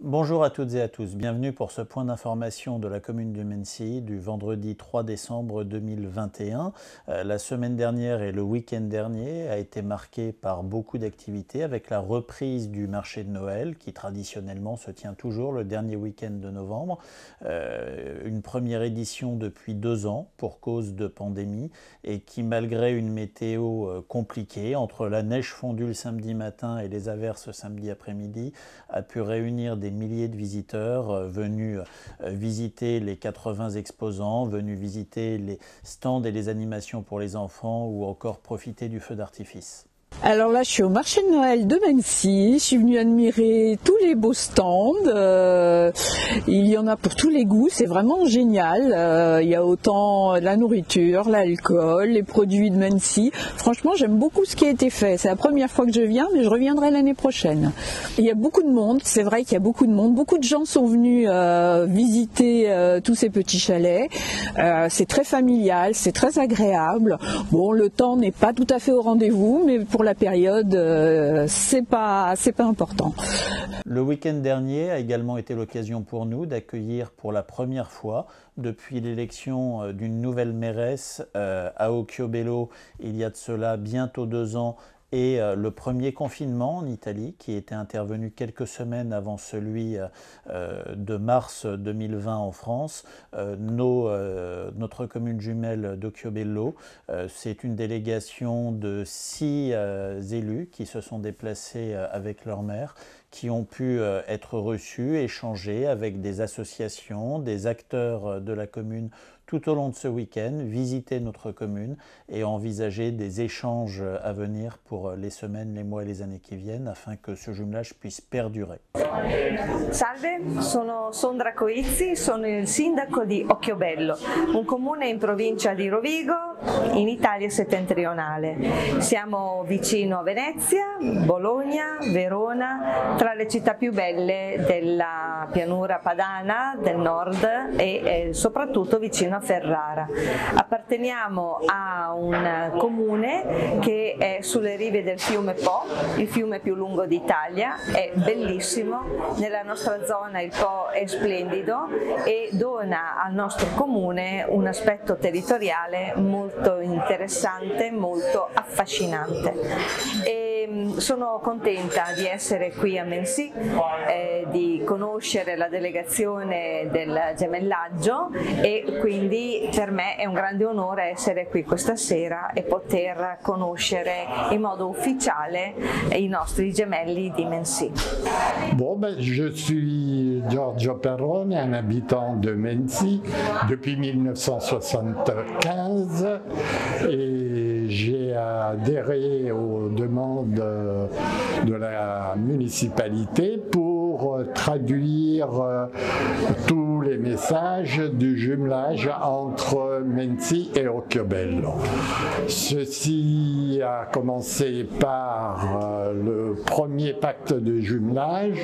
Bonjour à toutes et à tous, bienvenue pour ce point d'information de la commune du Mency du vendredi 3 décembre 2021. Euh, la semaine dernière et le week-end dernier a été marqué par beaucoup d'activités avec la reprise du marché de Noël qui traditionnellement se tient toujours le dernier week-end de novembre. Euh, une première édition depuis deux ans pour cause de pandémie et qui malgré une météo euh, compliquée entre la neige fondue le samedi matin et les averses samedi après-midi a pu réunir des milliers de visiteurs euh, venus euh, visiter les 80 exposants, venus visiter les stands et les animations pour les enfants ou encore profiter du feu d'artifice. Alors là, je suis au marché de Noël de Mency. Je suis venue admirer tous les beaux stands. Euh, il y en a pour tous les goûts. C'est vraiment génial. Euh, il y a autant la nourriture, l'alcool, les produits de Mency. Franchement, j'aime beaucoup ce qui a été fait. C'est la première fois que je viens, mais je reviendrai l'année prochaine. Il y a beaucoup de monde. C'est vrai qu'il y a beaucoup de monde. Beaucoup de gens sont venus euh, visiter tous ces petits chalets. c'est très familial, c'est très agréable. Bon, le temps n'est pas tout à fait au rendez-vous, mais pour la période, euh, c'est pas c'est pas important. Le week-end dernier a également été l'occasion pour nous d'accueillir pour la première fois depuis l'élection euh, d'une nouvelle mairesse euh, à Occhiobello il y a de cela bientôt deux ans et euh, le premier confinement en Italie, qui était intervenu quelques semaines avant celui euh, euh, de mars 2020 en France, notre commune jumelle d'Occhiobello, c'est une délégation de six élus qui se sont déplacés avec leur maire, qui ont pu être reçus, échanger avec des associations, des acteurs de la commune tout au long de ce week-end, visiter notre commune et envisager des échanges à venir pour les semaines, les mois et les années qui viennent afin que ce jumelage puisse perdurer. Salve, sono Sondra Coizzi, sono il sindaco di Occhiobello, un comune in provincia di Rovigo, in Italia settentrionale. Siamo vicino a Venezia, Bologna, Verona, tra le città più belle della pianura padana del nord e eh, soprattutto vicino a Ferrara. Apparteniamo a un comune che è sulle rive del fiume Po, il fiume più lungo d'Italia, è bellissimo, nella nostra zona il Po è splendido e dona al nostro comune un aspetto territoriale molto interessante, molto affascinante. E Ehm, sono contenta di essere qui a Mensi, eh, di conoscere la delegazione del gemellaggio e quindi per me è un grande onore essere qui questa sera e poter conoscere in modo ufficiale i nostri gemelli di Mensi. Bon, ben, je suis Giorgio Perrone, un habitant de Mensi depuis 1975 et j'ai adhéré aux demandes de, la municipalité pour traduire euh, tous les messages du jumelage entre Menzi et Occhiobello. Ceci a commencé par euh, le premier pacte de jumelage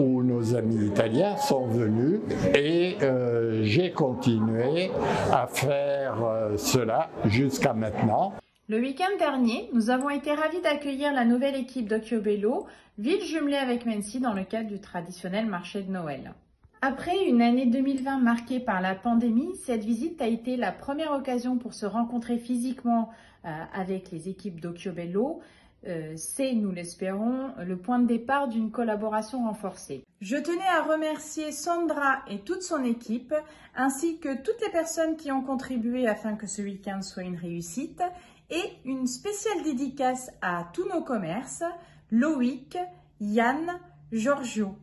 où nos amis italiens sont venus et euh, j'ai continué à faire cela jusqu'à maintenant. Le week-end dernier, nous avons été ravis d'accueillir la nouvelle équipe d'Occhiobello, ville jumelée avec Mency dans le cadre du traditionnel marché de Noël. Après une année 2020 marquée par la pandémie, cette visite a été la première occasion pour se rencontrer physiquement euh, avec les équipes d'Occhiobello. Euh, c'est, nous l'espérons, le point de départ d'une collaboration renforcée. Je tenais à remercier Sandra et toute son équipe, ainsi que toutes les personnes qui ont contribué afin que ce week-end soit une réussite, et une spéciale dédicace à tous nos commerces, Loïc, Yann, Giorgio.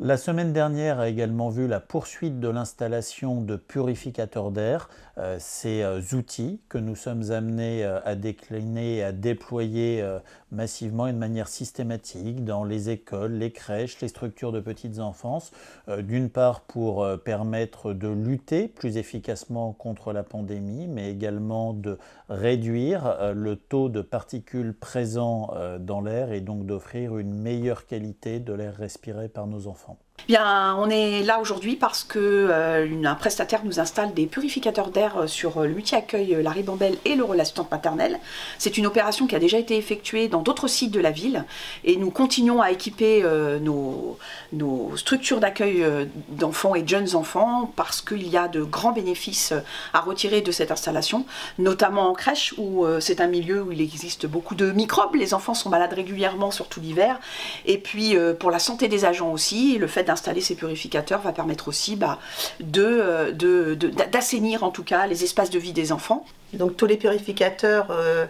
La semaine dernière a également vu la poursuite de l'installation de purificateurs d'air, euh, ces euh, outils que nous sommes amenés euh, à décliner à déployer massivement et de manière systématique dans les écoles, les crèches, les structures de petites enfances, d'une part pour permettre de lutter plus efficacement contre la pandémie, mais également de réduire le taux de particules présents dans l'air et donc d'offrir une meilleure qualité de l'air respiré par nos enfants. Bien, on est là aujourd'hui parce que euh, un prestataire nous installe des purificateurs d'air euh, sur euh, l'outil-accueil La Ribambelle et le relation paternelle. C'est une opération qui a déjà été effectuée dans d'autres sites de la ville et nous continuons à équiper nos, nos, structures d'accueil d'enfants et de jeunes enfants parce qu'il y a de grands bénéfices à retirer de cette installation, notamment en crèche où c'est un milieu où il existe beaucoup de microbes, les enfants sont malades régulièrement, surtout l'hiver, et puis pour la santé des agents aussi, le fait d'installer ces purificateurs va permettre aussi bah, d'assainir de, de, en tout cas les espaces de vie des enfants. Donc tous les purificateurs euh,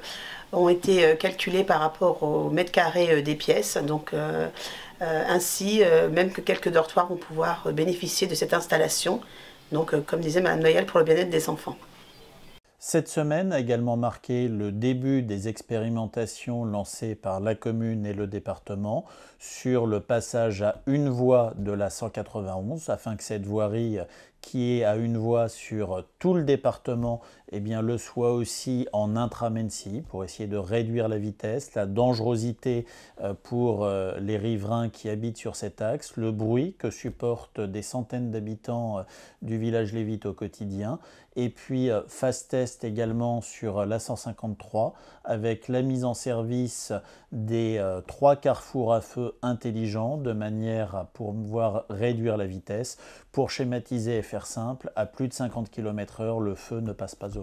ont été euh, calculés par rapport au mètre carré euh, des pièces. Donc ainsi, même que quelques dortoirs vont pouvoir bénéficier de cette installation. Donc comme disait Mme Noël, pour le bien-être des enfants. Cette semaine a également marqué le début des expérimentations lancées par la commune et le département sur le passage à une voie de la 191 afin que cette voirie qui est à une voie sur tout le département, eh bien, le soit aussi en intramency pour essayer de réduire la vitesse, la dangerosité euh, pour euh, les riverains qui habitent sur cet axe, le bruit que supportent des centaines d'habitants euh, du village Lévite au quotidien, et puis fast test également sur la 153 avec la mise en service des trois carrefours à feu intelligents de manière à pouvoir réduire la vitesse. Pour schématiser et faire simple, à plus de 50 km/h, le feu ne passe pas au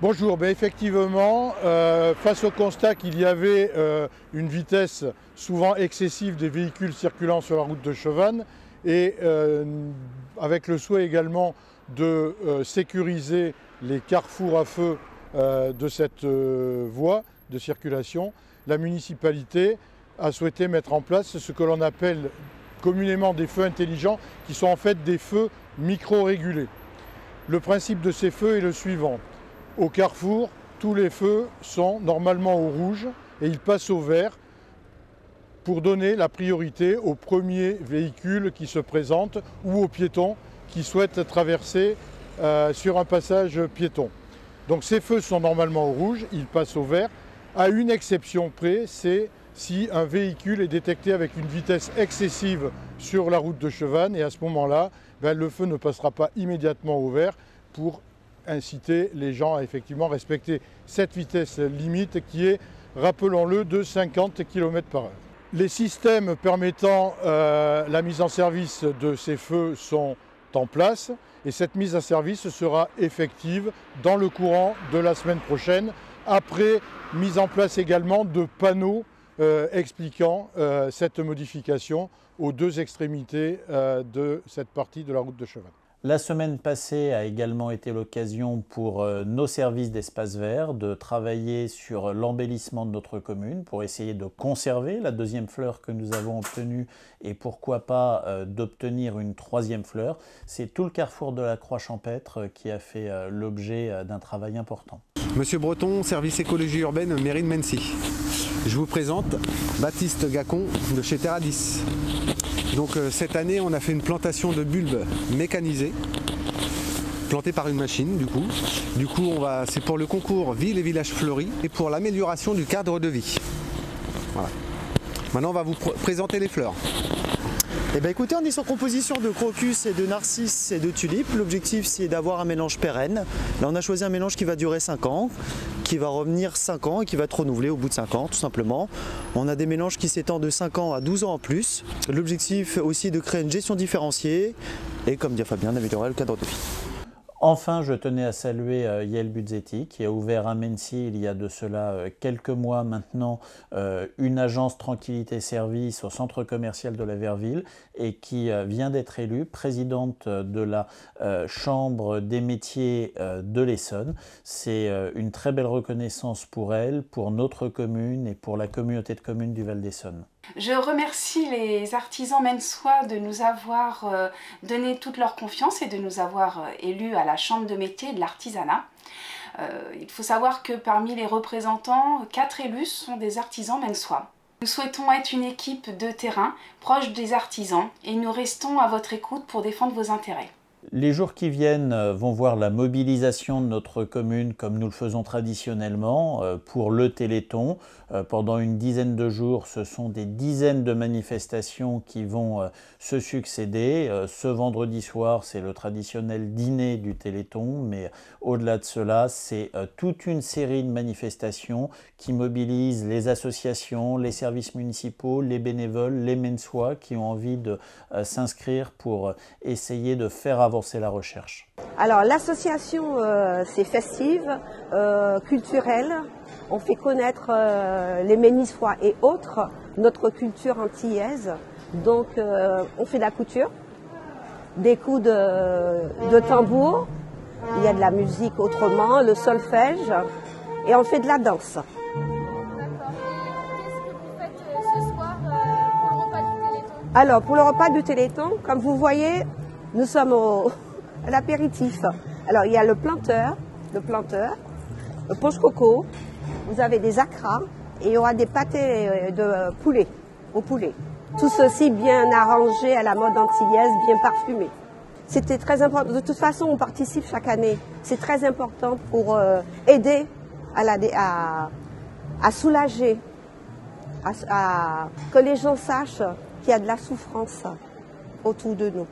Bonjour, ben effectivement, euh, face au constat qu'il y avait euh, une vitesse souvent excessive des véhicules circulant sur la route de Chevannes, et euh, avec le souhait également de sécuriser les carrefours à feu de cette voie de circulation, la municipalité a souhaité mettre en place ce que l'on appelle communément des feux intelligents, qui sont en fait des feux micro-régulés. Le principe de ces feux est le suivant. Au carrefour, tous les feux sont normalement au rouge et ils passent au vert pour donner la priorité aux premiers véhicules qui se présentent ou aux piétons qui souhaitent traverser euh, sur un passage piéton. Donc ces feux sont normalement au rouge, ils passent au vert, à une exception près, c'est si un véhicule est détecté avec une vitesse excessive sur la route de Chevannes et à ce moment-là, ben, le feu ne passera pas immédiatement au vert pour inciter les gens à effectivement respecter cette vitesse limite qui est, rappelons-le, de 50 km par heure. Les systèmes permettant euh, la mise en service de ces feux sont en place et cette mise en service sera effective dans le courant de la semaine prochaine après mise en place également de panneaux expliquant euh, cette modification aux deux extrémités euh, de cette partie de la route de cheval. La semaine passée a également été l'occasion pour nos services d'espace vert de travailler sur l'embellissement de notre commune pour essayer de conserver la deuxième fleur que nous avons obtenue et pourquoi pas d'obtenir une troisième fleur. C'est tout le carrefour de la Croix Champêtre qui a fait l'objet d'un travail important. Monsieur Breton, service écologie urbaine, mairie de Mency. Je vous présente Baptiste Gacon de chez Terradis. Donc euh, cette année on a fait une plantation de bulbes mécanisés plantés par une machine du coup. Du coup on va c'est pour le concours Ville et Village Fleuris et pour l'amélioration du cadre de vie. Voilà. Maintenant on va vous présenter les fleurs. Eh bien écoutez, on est sur composition de crocus et de narcisses et de tulipes. L'objectif c'est d'avoir un mélange pérenne. Là on a choisi un mélange qui va durer 5 ans, qui va revenir 5 ans et qui va être renouvelé au bout de 5 ans tout simplement. On a des mélanges qui s'étendent de 5 ans à 12 ans en plus. L'objectif aussi de créer une gestion différenciée et comme dit Fabien d'améliorer le cadre de vie. Enfin, je tenais à saluer euh, Yael Buzzetti qui a ouvert à Mency il y a de cela euh, quelques mois maintenant euh, une agence Tranquillité Service au centre commercial de la Verville et qui vient d'être élue présidente de la Chambre des métiers de l'Essonne. C'est une très belle reconnaissance pour elle, pour notre commune et pour la communauté de communes du Val d'Essonne. Je remercie les artisans mensois de nous avoir euh, donné toute leur confiance et de nous avoir euh, élus à la Chambre de métier de l'artisanat. Euh, il faut savoir que parmi les représentants, quatre élus sont des artisans mensois. Nous souhaitons être une équipe de terrain proche des artisans et nous restons à votre écoute pour défendre vos intérêts. Les jours qui viennent euh, vont voir la mobilisation de notre commune comme nous le faisons traditionnellement euh, pour le Téléthon. Euh, pendant une dizaine de jours, ce sont des dizaines de manifestations qui vont se succéder. Ce vendredi soir, c'est le traditionnel dîner du Téléthon, mais au-delà de cela, c'est toute une série de manifestations qui mobilisent les associations, les services municipaux, les bénévoles, les Mensois qui ont envie de s'inscrire pour essayer de faire avancer la recherche Alors l'association, euh, c'est festive, euh, culturelle. On fait connaître euh, les Ménissois et autres, notre culture antillaise. Donc on fait de la couture, des coups de, tambour, il y a de la musique autrement, le solfège, et on fait de la danse. Alors, pour le repas du Téléthon, comme vous voyez, nous sommes au, à l'apéritif. Alors, il y a le planteur, le planteur, le poche coco, vous avez des acras et il y aura des pâtés euh, de poulet, au poulet. Tout ceci bien arrangé à la mode antillaise, bien parfumé. C'était très important. De toute façon, on participe chaque année. C'est très important pour euh, aider à, la, à, à soulager, à, que les gens sachent qu'il y a de la souffrance autour de nous.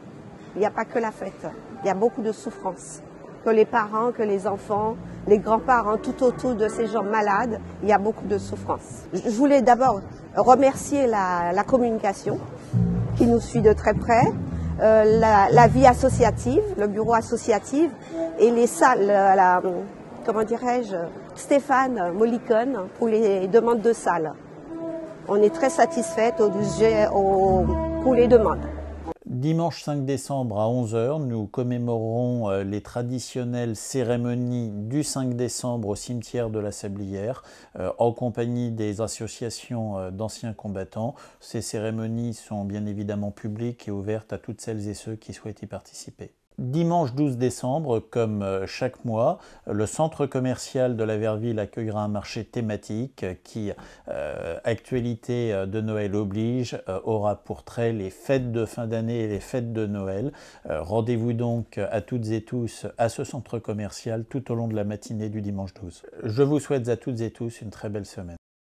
Il n'y a pas que la fête. Il y a beaucoup de souffrance. Que les parents, que les enfants, les grands-parents, tout autour de ces gens malades, il y a beaucoup de souffrance. Je voulais d'abord remercier la, communication qui nous suit de très près, euh, la, vie associative, le bureau associatif et les salles, la, comment dirais-je, Stéphane Molicon pour les demandes de salles. On est très satisfaite au, pour les demandes. Dimanche 5 décembre à 11h, nous commémorerons euh, les traditionnelles cérémonies du 5 décembre au cimetière de la Sablière euh, en compagnie des associations euh, d'anciens combattants. Ces cérémonies sont bien évidemment publiques et ouvertes à toutes celles et ceux qui souhaitent y participer. Dimanche 12 décembre, comme euh, chaque mois, le centre commercial de la Verville accueillera un marché thématique qui, euh, actualité euh, de Noël oblige, aura pour trait les fêtes de fin d'année et les fêtes de Noël. Rendez-vous donc à toutes et tous à ce centre commercial tout au long de la matinée du dimanche 12. Je vous souhaite à toutes et tous une très belle semaine.